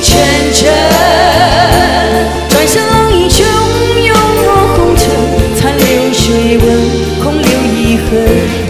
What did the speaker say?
前尘转身浪影汹涌没红尘残留水纹空留遗恨